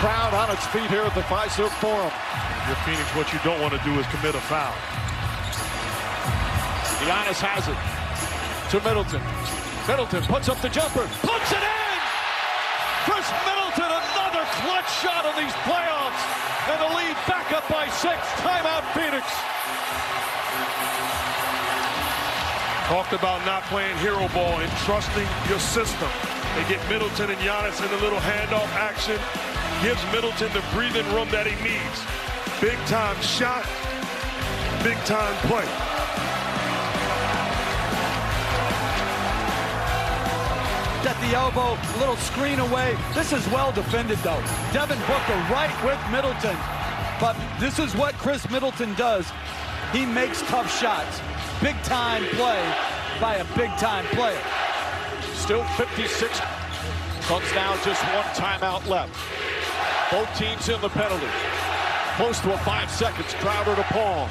crowd on its feet here at the Fiserv Forum. If you're Phoenix, what you don't want to do is commit a foul. Giannis has it to Middleton. Middleton puts up the jumper, puts it in! Khris Middleton, another clutch shot in these playoffs, and the lead back up by six. Timeout, Phoenix. Talked about not playing hero ball and trusting your system. They get Middleton and Giannis in a little handoff action. Gives Middleton the breathing room that he needs. Big time shot, big time play. At the elbow, little screen away. This is well defended though. Devin Booker right with Middleton. But this is what Khris Middleton does. He makes tough shots. Big time play by a big time player. Still 56. Suns now just one timeout left. Both teams in the penalty. Close to a five seconds. Crowder to Paul.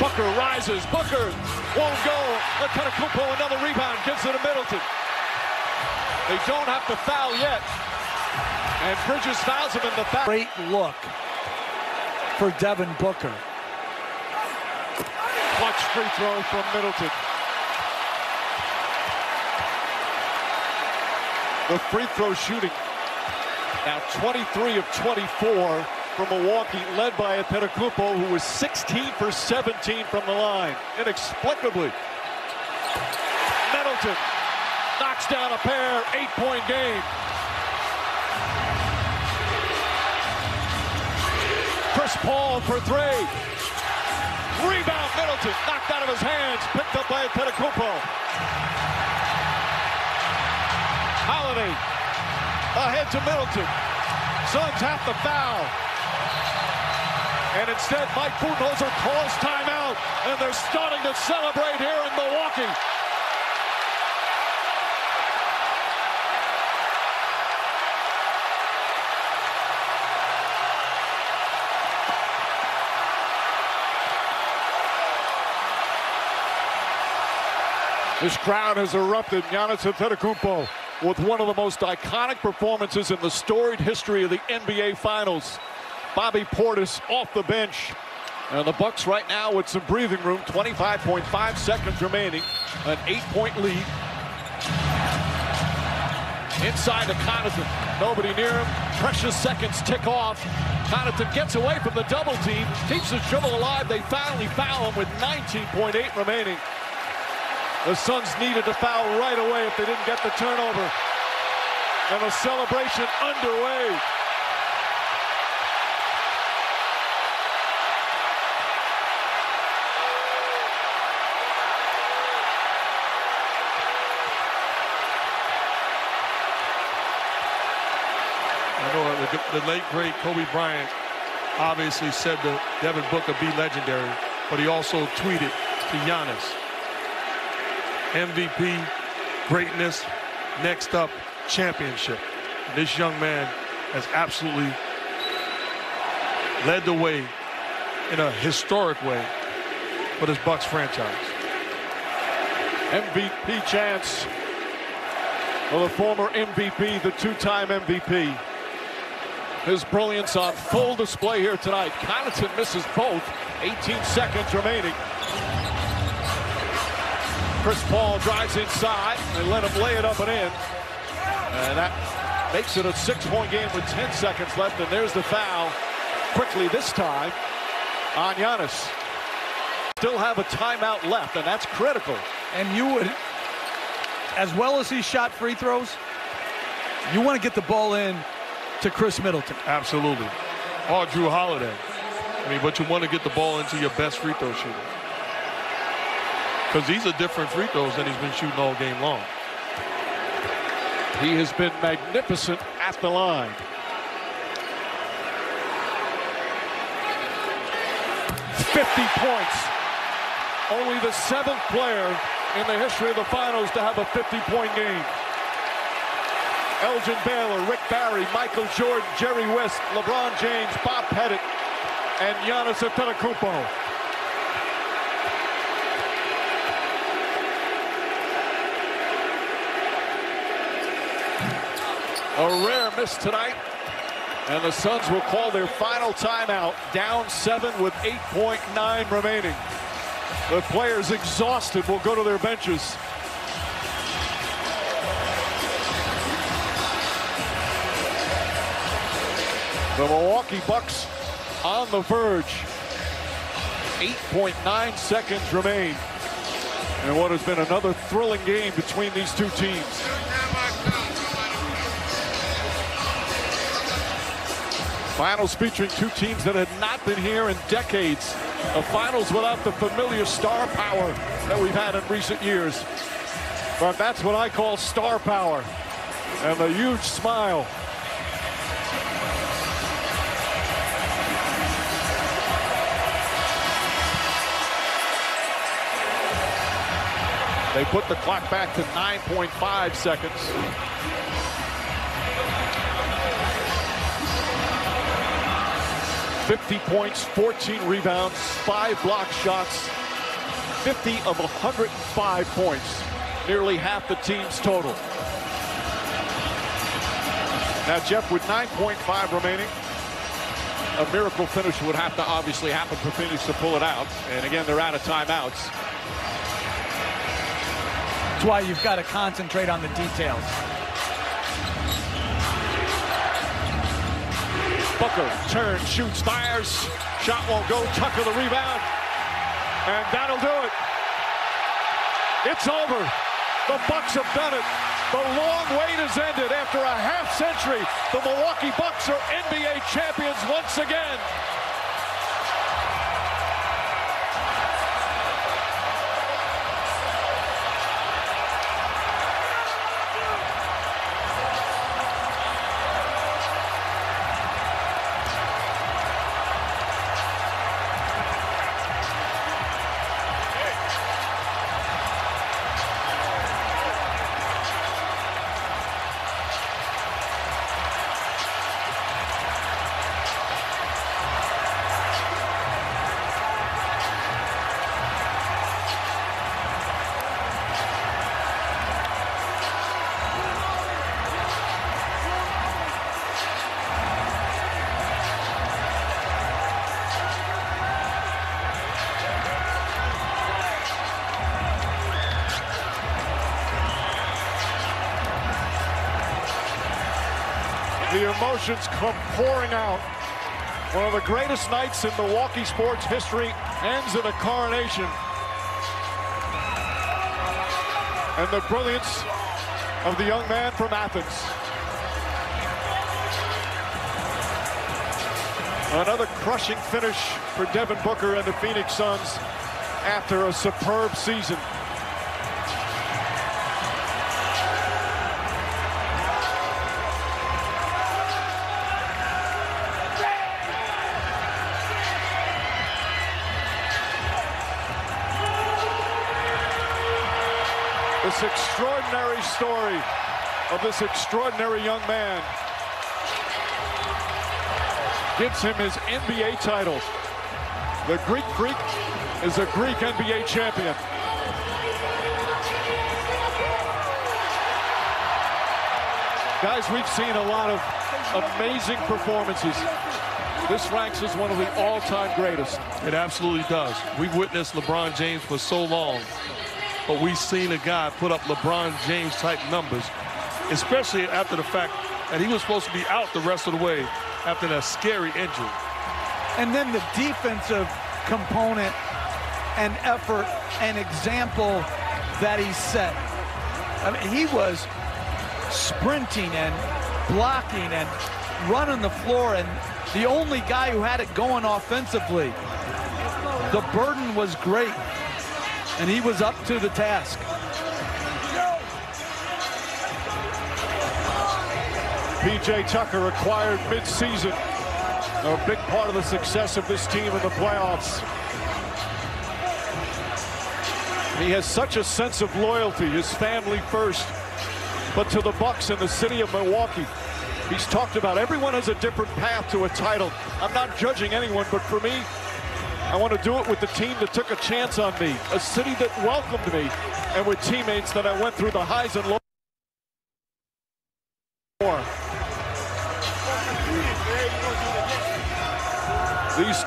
Booker rises. Booker won't go. Antetokounmpo another rebound. Gives it to Middleton. They don't have to foul yet. And Bridges fouls him in the back. Great look for Devin Booker. Clutch free throw from Middleton. The free throw shooting now 23 of 24 from Milwaukee, led by Antetokounmpo, who was 16 for 17 from the line. Inexplicably. Middleton knocks down a pair, eight-point game. Chris Paul for three. Rebound Middleton, knocked out of his hands, picked up by Antetokounmpo. Ahead to Middleton. Suns have the foul. And instead, Mike Budenholzer calls timeout, and they're starting to celebrate here in Milwaukee. This crowd has erupted. Giannis Antetokounmpo with one of the most iconic performances in the storied history of the NBA Finals. Bobby Portis off the bench. And the Bucks right now with some breathing room, 25.5 seconds remaining, an eight-point lead. Inside to Connaughton, nobody near him. Precious seconds tick off. Connaughton gets away from the double team, keeps the dribble alive. They finally foul him with 19.8 remaining. The Suns needed to foul right away if they didn't get the turnover. And a celebration underway. I know the, the late, great Kobe Bryant obviously said that Devin Booker be legendary, but he also tweeted to Giannis, MVP, greatness, next up, championship. This young man has absolutely led the way in a historic way for this Bucks franchise. MVP chance for the former MVP, the two-time MVP. His brilliance on full display here tonight. Connaughton misses both. 18 seconds remaining. Chris Paul drives inside. They let him lay it up and in. And that makes it a six-point game with 10 seconds left. And there's the foul. Quickly this time on Giannis. Still have a timeout left, and that's critical. And you would, as well as he shot free throws, you want to get the ball in to Khris Middleton. Absolutely. Or Jrue Holiday. I mean, but you want to get the ball into your best free throw shooter. Because these are different free throws than he's been shooting all game long. He has been magnificent at the line. Fifty points. Only the seventh player in the history of the finals to have a 50-point game. Elgin Baylor, Rick Barry, Michael Jordan, Jerry West, LeBron James, Bob Pettit, and Giannis Antetokounmpo. A rare miss tonight. And the Suns will call their final timeout, down seven with 8.9 remaining. The players exhausted will go to their benches. The Milwaukee Bucks on the verge. 8.9 seconds remain. And what has been another thrilling game between these two teams. Finals featuring two teams that had not been here in decades. A finals without the familiar star power that we've had in recent years. But that's what I call star power. And the huge smile They put the clock back to 9.5 seconds. Fifty points, 14 rebounds, five block shots, 50 of 105 points, nearly half the team's total. Now Jeff with 9.5 remaining. A miracle finish would have to obviously happen for Phoenix to pull it out. And again, they're out of timeouts. That's why you've got to concentrate on the details. Booker turns, shoots, fires. Shot won't go. Tucker the rebound. And that'll do it. It's over. The Bucks have done it. The long wait has ended after a half century. The Milwaukee Bucks are NBA champions once again. Emotions come pouring out. One of the greatest nights in Milwaukee sports history ends in a coronation. And the brilliance of the young man from Athens. Another crushing finish for Devin Booker and the Phoenix Suns after a superb season. This extraordinary story of this extraordinary young man gives him his NBA title. The Greek Freak is a Greek NBA champion. Guys, we've seen a lot of amazing performances. This ranks as one of the all-time greatest. It absolutely does. We've witnessed LeBron James for so long, but we've seen a guy put up LeBron James type numbers, especially after the fact that he was supposed to be out the rest of the way after that scary injury. And then the defensive component and effort and example that he set. I mean, he was sprinting and blocking and running the floor and the only guy who had it going offensively. The burden was great and he was up to the task. PJ Tucker acquired midseason. A big part of the success of this team in the playoffs. He has such a sense of loyalty, his family first, but to the Bucks and the city of Milwaukee. He's talked about everyone has a different path to a title. I'm not judging anyone, but for me, I want to do it with the team that took a chance on me, a city that welcomed me, and with teammates that I went through the highs and lows. These